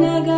naga